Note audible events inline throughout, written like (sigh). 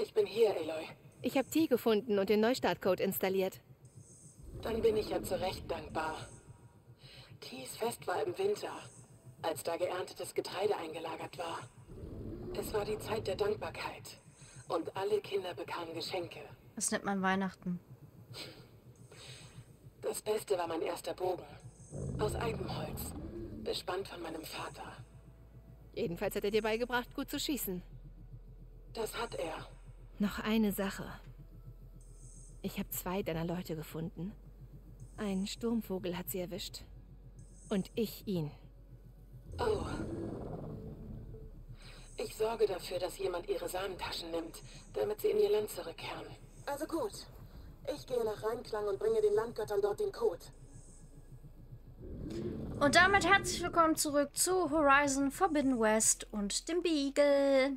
Ich bin hier, Aloy. Ich habe T gefunden und den Neustartcode installiert. Dann bin ich ja zu Recht dankbar. Ts Fest war im Winter, als da geerntetes Getreide eingelagert war. Es war die Zeit der Dankbarkeit. Und alle Kinder bekamen Geschenke. Das nennt man Weihnachten. Das Beste war mein erster Bogen. Aus Eibenholz. Bespannt von meinem Vater. Jedenfalls hat er dir beigebracht, gut zu schießen. Das hat er. Noch eine Sache. Ich habe zwei deiner Leute gefunden. Ein Sturmvogel hat sie erwischt. Und ich ihn. Oh. Ich sorge dafür, dass jemand ihre Samentaschen nimmt, damit sie in ihr Land zurückkehren. Also gut. Ich gehe nach Reinklang und bringe den Landgöttern dort den Code. Und damit herzlich willkommen zurück zu Horizon Forbidden West und dem Beagle.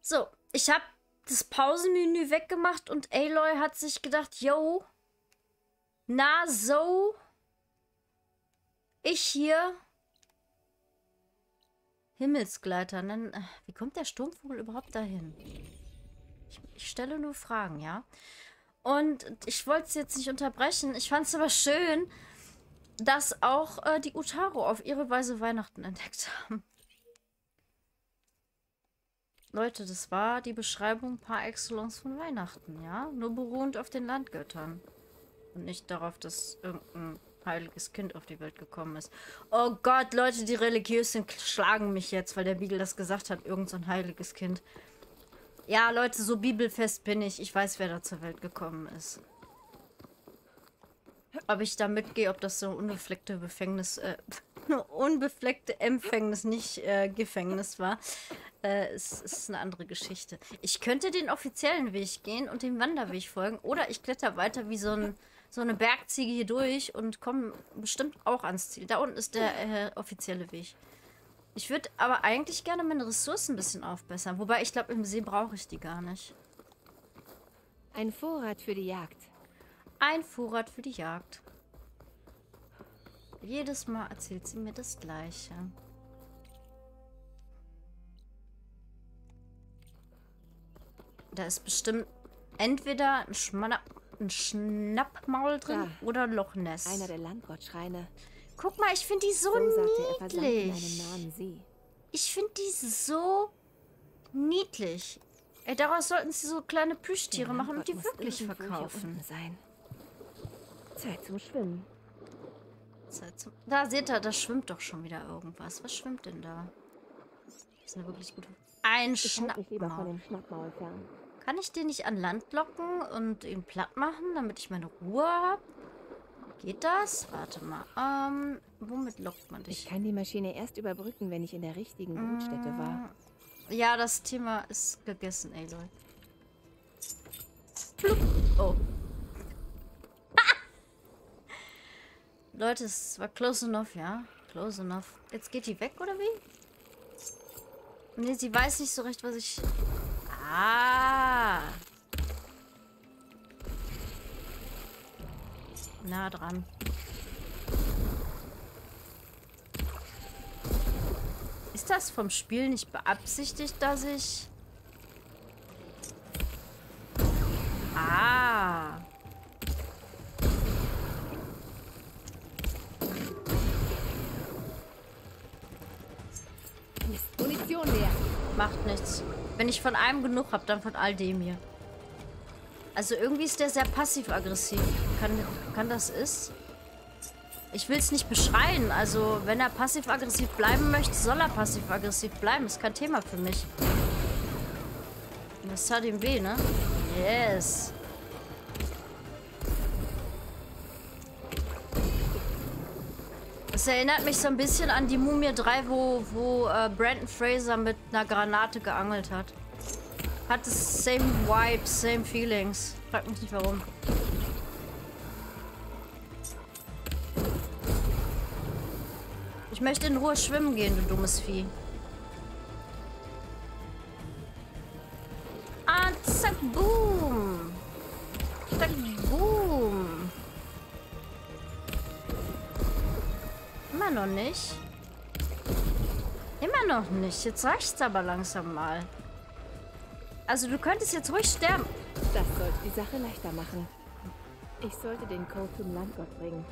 So, ich habe das Pausenmenü weggemacht und Aloy hat sich gedacht, yo, na so, ich hier, Himmelsgleiter, ne? wie kommt der Sturmvogel überhaupt dahin? Ich, ich stelle nur Fragen, ja? Und ich wollte es jetzt nicht unterbrechen, ich fand es aber schön, dass auch äh, die Utaro auf ihre Weise Weihnachten entdeckt haben. Leute, das war die Beschreibung par excellence von Weihnachten, ja? Nur beruhend auf den Landgöttern. Und nicht darauf, dass irgendein heiliges Kind auf die Welt gekommen ist. Oh Gott, Leute, die religiös sind, schlagen mich jetzt, weil der Bibel das gesagt hat, irgend so ein heiliges Kind. Ja, Leute, so bibelfest bin ich. Ich weiß, wer da zur Welt gekommen ist. Ob ich da mitgehe, ob das so unbefleckte Befängnis, äh, (laughs) unbefleckte Empfängnis, nicht äh, Gefängnis war, äh, ist, ist eine andere Geschichte. Ich könnte den offiziellen Weg gehen und dem Wanderweg folgen, oder ich kletter weiter wie so, ein, so eine Bergziege hier durch und komme bestimmt auch ans Ziel. Da unten ist der äh, offizielle Weg. Ich würde aber eigentlich gerne meine Ressourcen ein bisschen aufbessern. Wobei ich glaube, im See brauche ich die gar nicht. Ein Vorrat für die Jagd. Ein Vorrat für die Jagd. Jedes Mal erzählt sie mir das Gleiche. Da ist bestimmt entweder ein, Schmanna ein Schnappmaul drin Da. oder Loch Ness. Einer der Landgottschreine. Guck mal, ich finde die so, So niedlich. Ich finde die so niedlich. Ey, daraus sollten sie so kleine Plüschtiere machen und die wirklich verkaufen. Zeit zum Schwimmen. Zeit zum- Da seht ihr, da schwimmt doch schon wieder irgendwas. Was schwimmt denn da? Das ist eine wirklich gute... Ein Ich halte mich lieber von Schnappmaul. dem Schnappmaul fern. Kann ich den nicht an Land locken und ihn platt machen, damit ich meine Ruhe habe? Geht das? Warte mal. Ähm, womit lockt man Ich dich? kann die Maschine erst überbrücken, wenn ich in der richtigen Brutstätte war. Ja, das Thema ist gegessen, Aloy. Flup. Oh. (laughs) Leute, es war close enough, ja? Close enough. Jetzt geht die weg, oder wie? Nee, sie weiß nicht so recht, was ich... Ah. Nah dran. Ist das vom Spiel nicht beabsichtigt, dass ich... Ah. Munition leer. Macht nichts. Wenn ich von einem genug habe, dann von all dem hier. Also irgendwie ist der sehr passiv-aggressiv. Kann, kann das ist? Ich will es nicht beschreien. Also wenn er passiv-aggressiv bleiben möchte, soll er passiv-aggressiv bleiben. Ist kein Thema für mich. Das tat ihm weh, ne? Yes. Das erinnert mich so ein bisschen an die Mumie 3, wo, wo äh, Brandon Fraser mit einer Granate geangelt hat. Hat das same vibe, same feelings. Frag mich nicht warum. Ich möchte in Ruhe schwimmen gehen, du dummes Vieh. Ah, zack, boom. Noch nicht. Immer noch nicht. Jetzt reicht's aber langsam mal. Also du könntest jetzt ruhig sterben. Das sollte die Sache leichter machen. Ich sollte den Code zum Landgott bringen.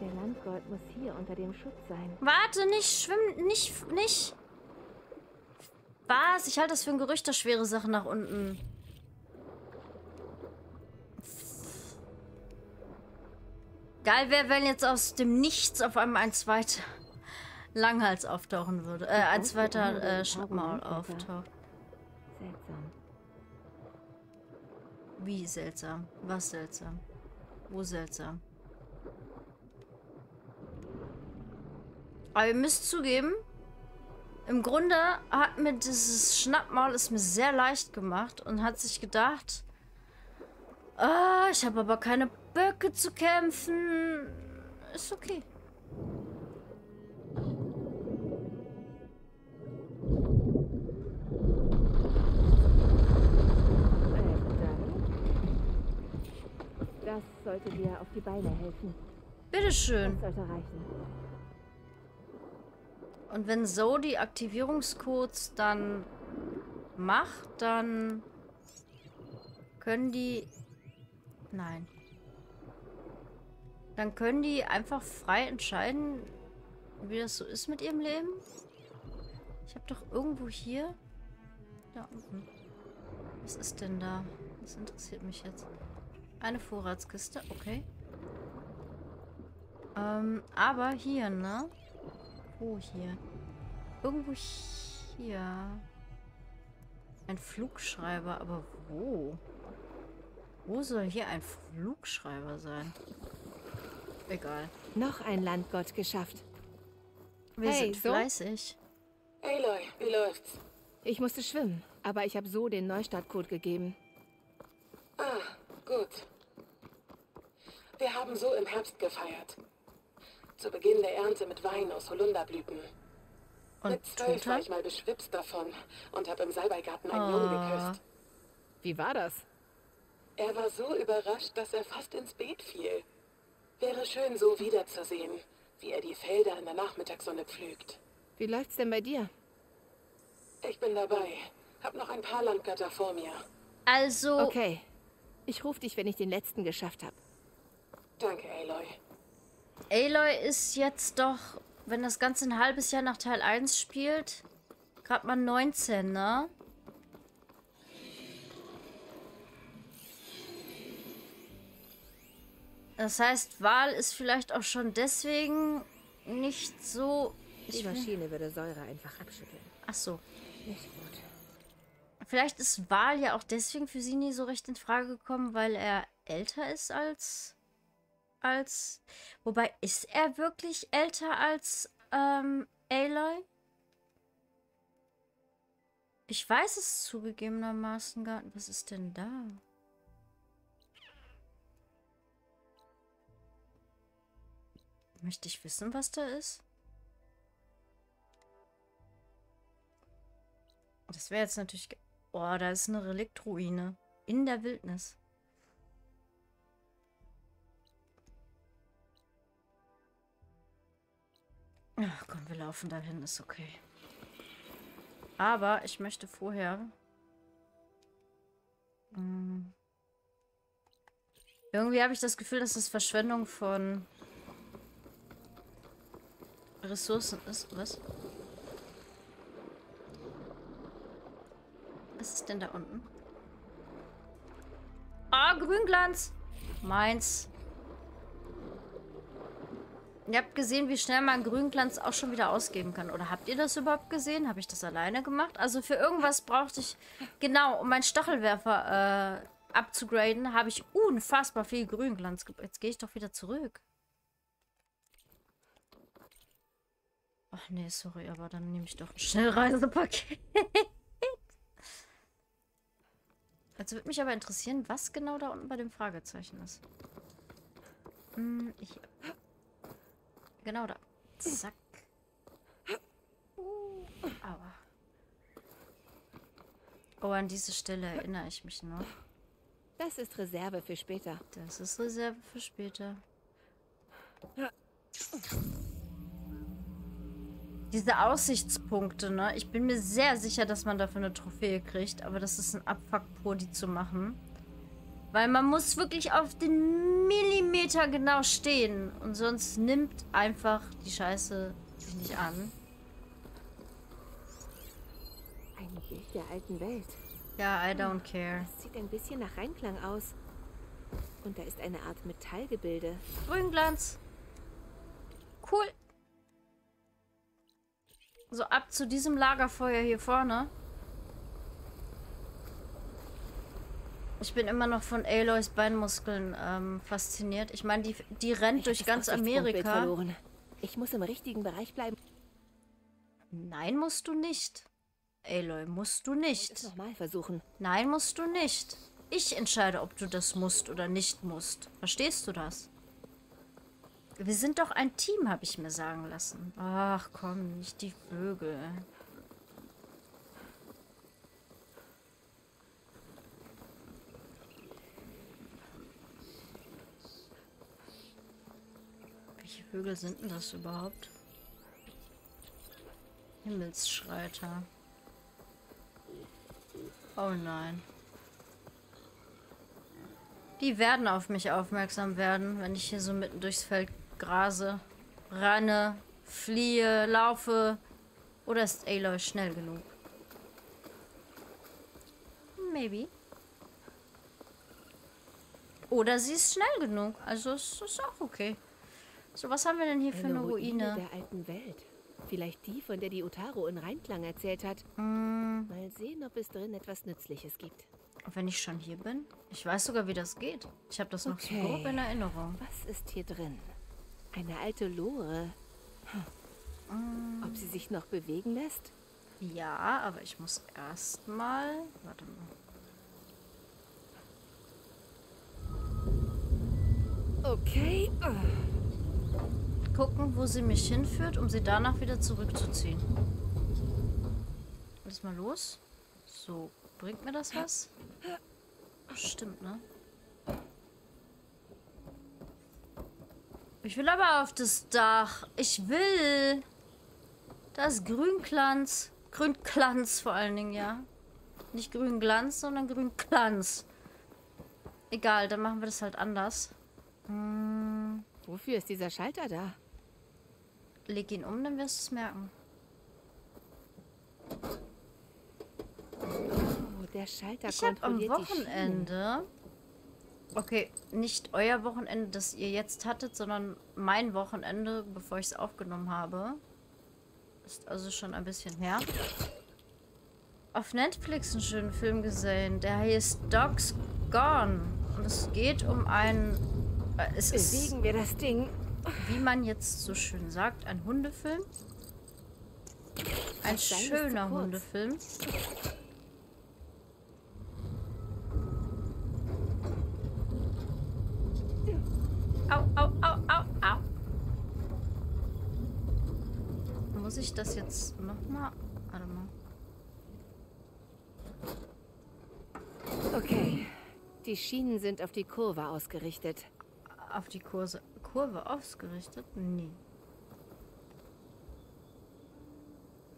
Der Landgott muss hier unter dem Schutz sein. Warte, nicht schwimmen, nicht, nicht. Was? Ich halte das für ein Gerücht, dass schwere Sachen nach unten. Geil wäre, wenn jetzt aus dem Nichts auf einmal ein zweiter Langhals auftauchen würde. Äh, ein zweiter äh, Schnappmaul auftaucht. Seltsam. Wie seltsam? Was seltsam? Wo seltsam? Aber ihr müsst zugeben, im Grunde hat mir dieses Schnappmaul es mir sehr leicht gemacht und hat sich gedacht, ah, ich habe aber keine Böcke zu kämpfen. Ist okay. Das sollte dir auf die Beine helfen. Bitteschön. Das sollte reichen. Und wenn so die Aktivierungscodes dann macht, dann können die... Nein. Dann können die einfach frei entscheiden, wie das so ist mit ihrem Leben. Ich habe doch irgendwo hier... Da unten. Was ist denn da? Das interessiert mich jetzt. Eine Vorratskiste, okay. Ähm, aber hier, ne? Wo hier? Irgendwo hier. Ein Flugschreiber, aber wo? Wo soll hier ein Flugschreiber sein? Egal. Noch ein Landgott geschafft. Wir Hey, sind so? fleißig. Aloy, wie läuft's? Ich musste schwimmen, aber ich habe so den Neustartcode gegeben. Ah, gut. Wir haben so im Herbst gefeiert. Zu Beginn der Ernte mit Wein aus Holunderblüten. Und mit zwölf war ich mal beschwipst davon und habe im Salbeigarten einen Jungen geküsst. Wie war das? Er war so überrascht, dass er fast ins Beet fiel. Wäre schön, so wiederzusehen, wie er die Felder in der Nachmittagssonne pflügt. Wie läuft's denn bei dir? Ich bin dabei. Hab noch ein paar Landgötter vor mir. Also, Okay. Ich rufe dich, wenn ich den letzten geschafft habe. Danke, Aloy. Aloy ist jetzt doch, wenn das Ganze ein halbes Jahr nach Teil 1 spielt, gerade mal 19, ne? Das heißt, Wahl ist vielleicht auch schon deswegen nicht so. Die Maschine würde Säure einfach abschütteln. ach so. Nicht gut. Vielleicht ist Wahl ja auch deswegen für sie nie so recht in Frage gekommen, weil er älter ist als. als. Wobei, ist er wirklich älter als ähm, Aloy? Ich weiß es zugegebenermaßen gar nicht. Was ist denn da? Möchte ich wissen, was da ist? Das wäre jetzt natürlich. Boah, da ist eine Reliktruine. In der Wildnis. Ach komm, wir laufen dahin, ist okay. Aber ich möchte vorher. Hm, irgendwie habe ich das Gefühl, dass es Verschwendung von Ressourcen ist. Was? Was ist denn da unten? Ah, Grünglanz! Meins. Ihr habt gesehen, wie schnell man Grünglanz auch schon wieder ausgeben kann. Oder habt ihr das überhaupt gesehen? Habe ich das alleine gemacht? Also für irgendwas brauchte ich... Genau, um meinen Stachelwerfer äh, abzugraden, habe ich unfassbar viel Grünglanz. Jetzt gehe ich doch wieder zurück. Ach nee, sorry, aber dann nehme ich doch ein Schnellreisepaket. Jetzt (laughs) würde mich aber interessieren, was genau da unten bei dem Fragezeichen ist. Hm, ich... Genau da. Zack. Aua. Oh, an diese Stelle erinnere ich mich noch. Das ist Reserve für später. Das ist Reserve für später. Diese Aussichtspunkte, ne? Ich bin mir sehr sicher, dass man dafür eine Trophäe kriegt, aber das ist ein Abfuck pur, die zu machen. Weil man muss wirklich auf den Millimeter genau stehen. Und sonst nimmt einfach die Scheiße sich nicht an. Ein Bild der alten Welt. Ja, I don't care. Das sieht ein bisschen nach Reinklang aus. Und da ist eine Art Metallgebilde. Grünglanz. Cool. So, ab zu diesem Lagerfeuer hier vorne. Ich bin immer noch von Aloys Beinmuskeln ähm, fasziniert. Ich meine, die, die rennt Ich durch ganz Amerika. Ich muss im richtigen Bereich bleiben. Nein, musst du nicht. Aloy, musst du nicht. nochmal versuchen. Nein, musst du nicht. Ich entscheide, ob du das musst oder nicht musst. Verstehst du das? Wir sind doch ein Team, habe ich mir sagen lassen. Ach komm, nicht die Vögel. Welche Vögel sind denn das überhaupt? Himmelsschreiter. Oh nein. Die werden auf mich aufmerksam werden, wenn ich hier so mitten durchs Feld grase, renne, fliehe, laufe. Oder ist Aloy schnell genug? Maybe. Oder sie ist schnell genug. Also es ist auch okay. So, was haben wir denn hier für eine Ruine? der alten Welt. Vielleicht die, von der die Utaro in Reinklang erzählt hat. Hm, Mal sehen, ob es drin etwas Nützliches gibt. wenn ich schon hier bin. Ich weiß sogar, wie das geht. Ich habe das noch so grob in Erinnerung. Was ist hier drin? Eine alte Lore. Hm. Ob sie sich noch bewegen lässt? Ja, aber ich muss erstmal. Warte mal. Okay. Gucken, wo sie mich hinführt, um sie danach wieder zurückzuziehen. Lass mal los. So, bringt mir das was? Stimmt, ne? Ich will aber auf das Dach. Ich will. Da ist Grünglanz. Grünglanz vor allen Dingen, ja. Nicht Grünglanz, sondern Grünglanz. Egal, dann machen wir das halt anders. Hm, Wofür ist dieser Schalter da? leg ihn um, dann wirst du es merken. Oh, der Schalter Ich habe am. Wochenende. Okay, nicht euer Wochenende, das ihr jetzt hattet, sondern mein Wochenende, bevor ich es aufgenommen habe. Ist also schon ein bisschen her. Auf Netflix einen schönen Film gesehen. Der heißt Dogs Gone. Und es geht um einen. Äh, es ist, Bewegen wir das Ding. wie man jetzt so schön sagt, ein Hundefilm. Ein ist schöner. Hundefilm. Muss ich das jetzt nochmal? Warte mal. Okay. Die Schienen sind auf die Kurve ausgerichtet. Auf die Kurse, Kurve ausgerichtet? Nee.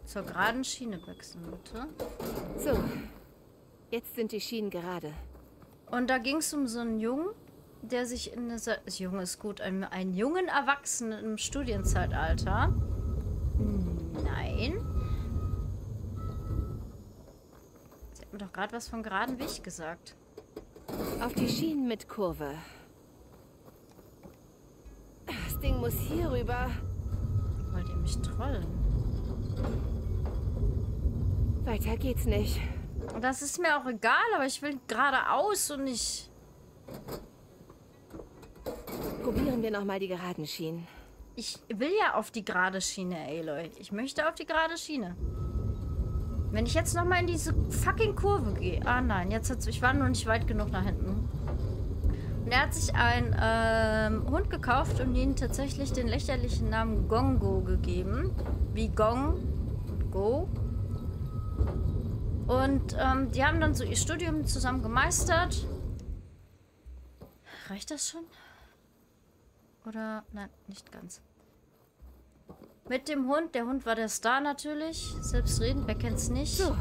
Zur geraden Schiene wechseln, bitte. So. Jetzt sind die Schienen gerade. Und da ging es um so einen Jungen, der sich in eine... Junge ist gut, einen, einen jungen Erwachsenen im Studienzeitalter. Gerade was vom geraden Weg gesagt. Auf die Schienen mit Kurve. Das Ding muss hier rüber. Wollt ihr mich trollen? Weiter geht's nicht. Und das ist mir auch egal, aber ich will geradeaus und nicht... Probieren wir nochmal die geraden Schienen. Ich will ja auf die gerade Schiene, Aloy. Ich möchte auf die gerade Schiene. Wenn ich jetzt nochmal in diese fucking Kurve gehe. Ah nein, jetzt hat's, ich war nur nicht weit genug nach hinten. Und er hat sich einen ähm, Hund gekauft und ihm tatsächlich den lächerlichen Namen Gongo gegeben. Wie Gong und Go. Und ähm, die haben dann so ihr Studium zusammen gemeistert. Reicht das schon? Oder? Nein, nicht ganz. Mit dem Hund. Der Hund war der Star natürlich. Selbstredend, wer kennt's nicht? So.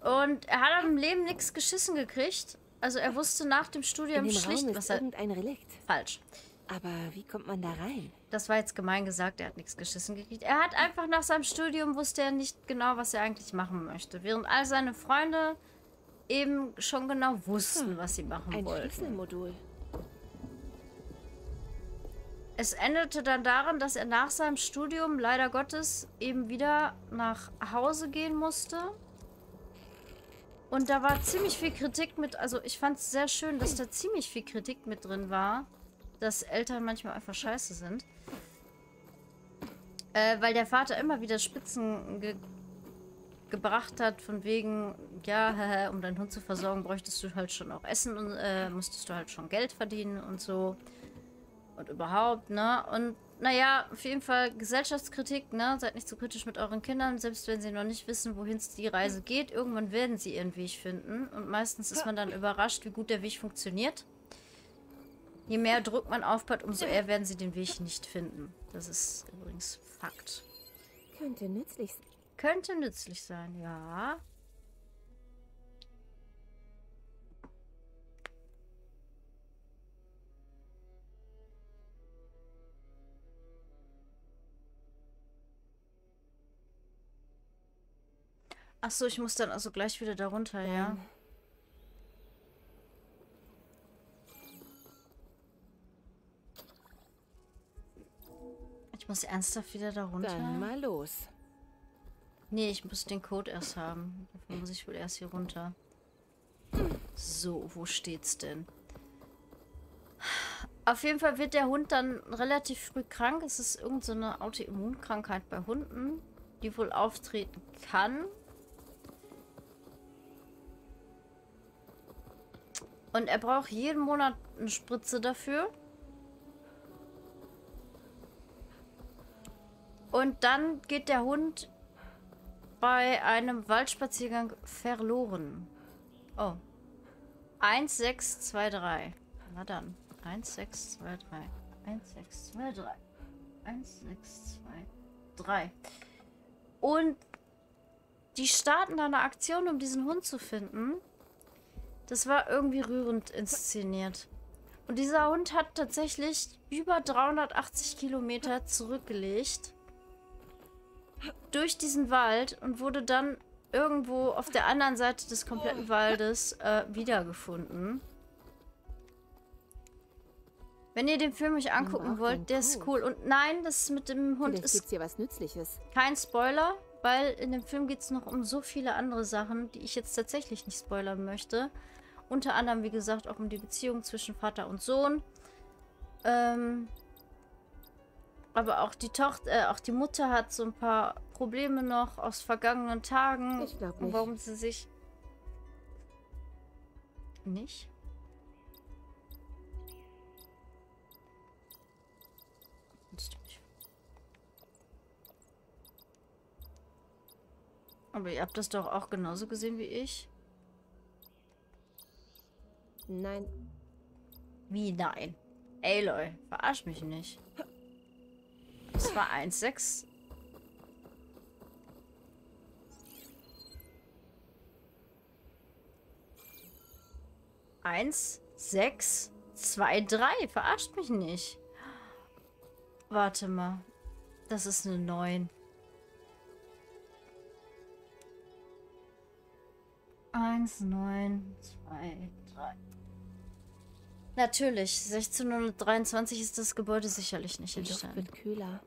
Und er hat im Leben nichts geschissen gekriegt. Also er wusste nach dem Studium schlicht, Raum was er... irgendein Relikt. Falsch. Aber wie kommt man da rein? Das war jetzt gemein gesagt, er hat nichts geschissen gekriegt. Er hat einfach nach seinem Studium wusste er nicht genau, was er eigentlich machen möchte. Während all seine Freunde eben schon genau wussten, hm. was sie machen Ein wollten. Ein Schlüsselmodul. Es endete dann darin, dass er nach seinem Studium leider Gottes eben wieder nach Hause gehen musste. Und da war ziemlich viel Kritik mit, also ich fand es sehr schön, dass da ziemlich viel Kritik mit drin war, dass Eltern manchmal einfach scheiße sind. Äh, weil der Vater immer wieder Spitzen ge gebracht hat, von wegen, ja, (laughs) um deinen Hund zu versorgen, bräuchtest du halt schon auch Essen und äh, musstest du halt schon Geld verdienen und so. Und überhaupt, ne? Und naja, auf jeden Fall Gesellschaftskritik, ne? Seid nicht zu so kritisch mit euren Kindern, selbst wenn sie noch nicht wissen, wohin die Reise geht. Irgendwann werden sie ihren Weg finden. Und meistens ist man dann überrascht, wie gut der Weg funktioniert. Je mehr Druck man aufbaut, umso eher werden sie den Weg nicht finden. Das ist übrigens Fakt. Könnte nützlich sein. Könnte nützlich sein, ja. Ach so, ich muss dann also gleich wieder darunter, ja. ja. Ich muss ernsthaft wieder darunter. Dann mal los. Nee, ich muss den Code erst haben. Dafür muss ich wohl erst hier runter. So, wo steht's denn? Auf jeden Fall wird der Hund dann relativ früh krank. Es ist irgendeine so Autoimmunkrankheit bei Hunden, die wohl auftreten kann. Und er braucht jeden Monat eine Spritze dafür. Und dann geht der Hund bei einem Waldspaziergang verloren. Oh. 1, 6, 2, 3. Na dann. 1, 6, 2, 3. 1, 6, 2, 3. 1, 6, 2, 3. Und die starten da eine Aktion, um diesen Hund zu finden. Das war irgendwie rührend inszeniert. Und dieser Hund hat tatsächlich über 380 Kilometer zurückgelegt. Durch diesen Wald und wurde dann irgendwo auf der anderen Seite des kompletten Waldes äh, wiedergefunden. Wenn ihr den Film euch angucken wollt, der ist cool. Und nein, das mit dem Hund Vielleicht ist hier was Nützliches. kein Spoiler, weil in dem Film geht es noch um so viele andere Sachen, die ich jetzt tatsächlich nicht spoilern möchte. Unter anderem, wie gesagt, auch um die Beziehung zwischen Vater und Sohn. Ähm, aber auch die Tochter, äh, auch die Mutter hat so ein paar Probleme noch aus vergangenen Tagen. Ich glaube nicht. Warum sie sich nicht? Aber ihr habt das doch auch genauso gesehen wie ich. Nein. Wie nein? Aloy, verarsch mich nicht. Das war 1,6. Eins, sechs, zwei, drei. Verarscht mich nicht. Warte mal. Das ist eine neun. Eins, neun, zwei, drei. Natürlich, 1623 ist das Gebäude sicherlich nicht entstanden. Die Luft wird kühler.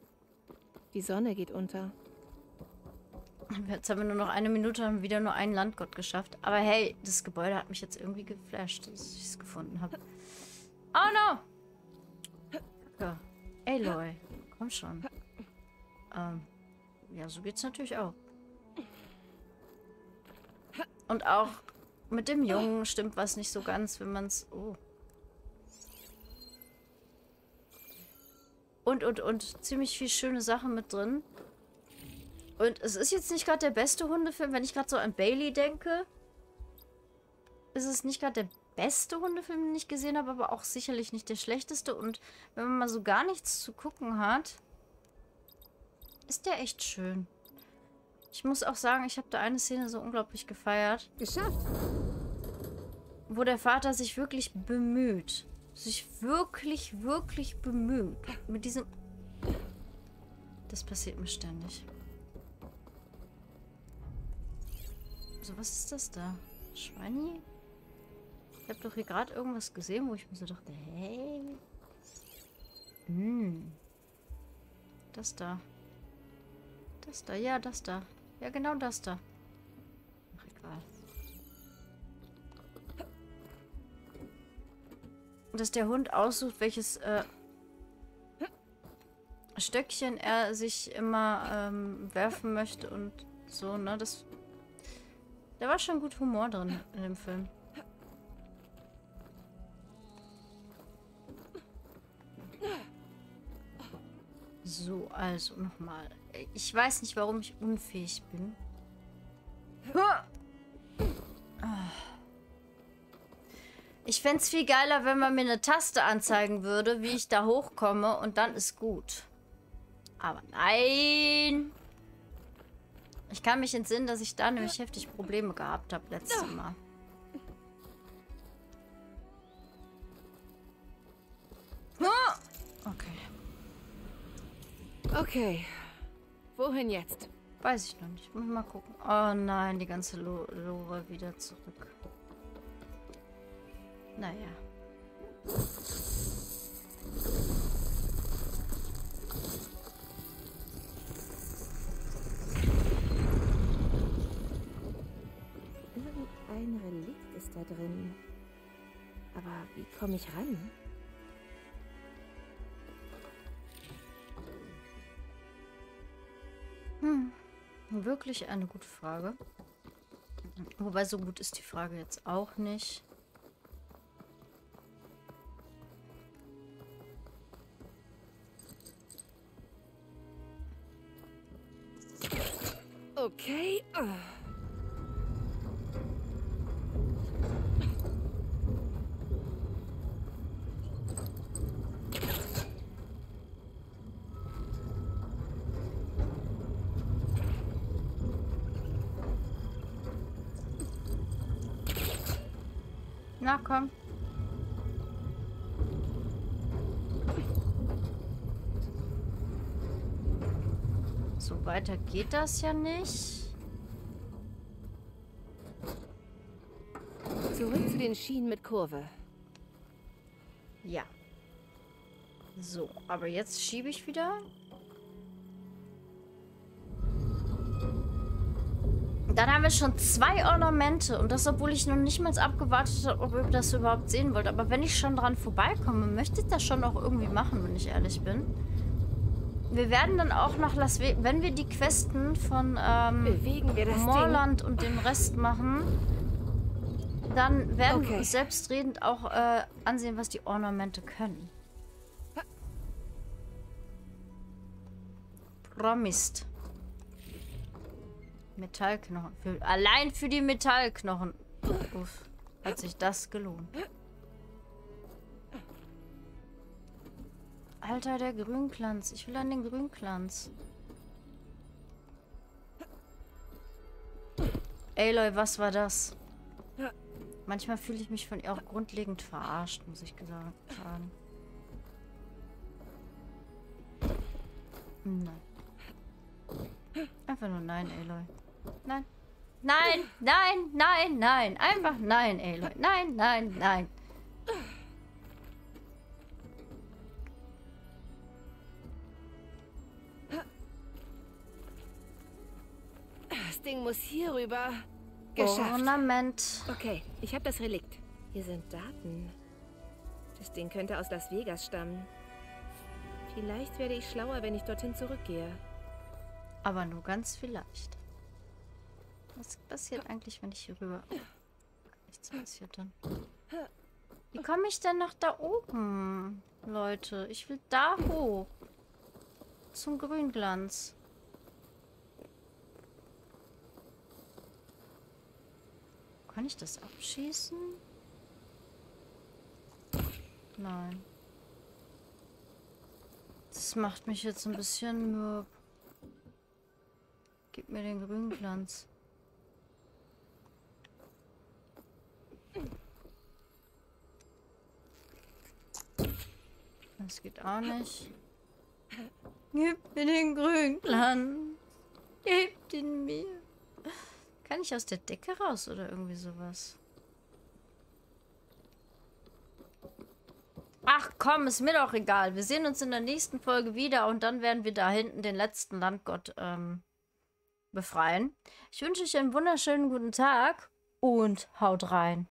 Die Sonne geht unter. Jetzt haben wir nur noch eine Minute und wieder nur einen Landgott geschafft. Aber hey, das Gebäude hat mich jetzt irgendwie geflasht, dass ich es gefunden habe. Oh no! Ja. Aloy, komm schon. Ähm, ja, so geht's natürlich auch. Und auch mit dem Jungen stimmt was nicht so ganz, wenn man es... Oh. Und, und, und ziemlich viel schöne Sachen mit drin. Und es ist jetzt nicht gerade der beste Hundefilm. Wenn ich gerade so an Bailey denke, ist es nicht gerade der beste Hundefilm, den ich gesehen habe, aber auch sicherlich nicht der schlechteste. Und wenn man mal so gar nichts zu gucken hat, ist der echt schön. Ich muss auch sagen, ich habe da eine Szene so unglaublich gefeiert. Geschafft. Wo der Vater sich wirklich bemüht. Sich wirklich, wirklich bemüht. Mit diesem... Das passiert mir ständig. So, was ist das da? Schweini? Ich habe doch hier gerade irgendwas gesehen, wo ich mir so dachte, hey. Hm. Das da. Das da, ja, das da. Ja, genau das da. Ach, egal. Dass der Hund aussucht, welches äh, Stöckchen er sich immer ähm, werfen möchte und so, ne? Das. Da war schon gut Humor drin in dem Film. So, also nochmal. Ich weiß nicht, warum ich unfähig bin. Ich fände es viel geiler, wenn man mir eine Taste anzeigen würde, wie ich da hochkomme und dann ist gut. Aber nein. Ich kann mich entsinnen, dass ich da nämlich heftig Probleme gehabt habe letztes Mal. Okay. Okay. Wohin jetzt? Weiß ich noch nicht. Muss mal gucken. Oh nein, die ganze Lo Lore wieder zurück. Naja. Irgendein Relikt ist da drin. Aber wie komme ich ran? Hm. Wirklich eine gute Frage. Wobei so gut ist die Frage jetzt auch nicht. Na komm. So weiter geht das ja nicht. Zurück zu den Schienen mit Kurve. Ja. So, aber jetzt schiebe ich wieder. Dann haben wir schon zwei Ornamente. Und das, obwohl ich noch nicht mal abgewartet habe, ob ihr das überhaupt sehen wollt. Aber wenn ich schon dran vorbeikomme, möchte ich das schon auch irgendwie machen, wenn ich ehrlich bin. Wir werden dann auch nach Las Vegas, wenn wir die Questen von ähm, wir das Moorland und dem Rest machen, dann werden wir Okay. uns selbstredend auch äh, ansehen, was die Ornamente können. Promised. Metallknochen. Für, allein für die Metallknochen. Uff, hat sich das gelohnt. Alter, der Grünglanz. Ich will an den Grünglanz. Aloy, was war das? Manchmal fühle ich mich von ihr auch grundlegend verarscht, muss ich gesagt sagen. Nein. Einfach nur nein, Aloy. Nein. Nein, nein, nein, nein. Einfach nein, Aloy. Nein, nein, nein. Das Ding muss hier rüber. Geschafft. Ornament. Okay, ich habe das Relikt. Hier sind Daten. Das Ding könnte aus Las Vegas stammen. Vielleicht werde ich schlauer, wenn ich dorthin zurückgehe. Aber nur ganz vielleicht. Was passiert eigentlich, wenn ich hier rüber... Nichts passiert dann. Wie komme ich denn nach da oben? Leute, ich will da hoch. Zum Grünglanz. Kann ich das abschießen? Nein. Das macht mich jetzt ein bisschen mürb. Gib mir den grünen Glanz. Das geht auch nicht. Gib mir den grünen. Gib den mir. Kann ich aus der Decke raus oder irgendwie sowas? Ach komm, ist mir doch egal. Wir sehen uns in der nächsten Folge wieder und dann werden wir da hinten den letzten Landgott ähm, befreien. Ich wünsche euch einen wunderschönen guten Tag und haut rein.